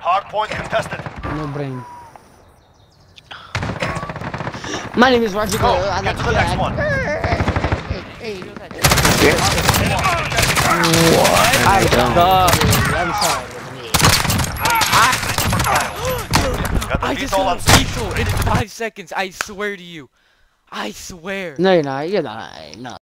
Hard point contested. No brain. My name is Roger. Go. Oh, I Get like to the next one. I I'm sorry. I just VTOL got a lethal in five seconds. I swear to you. I swear. No, you're not. You're not. No.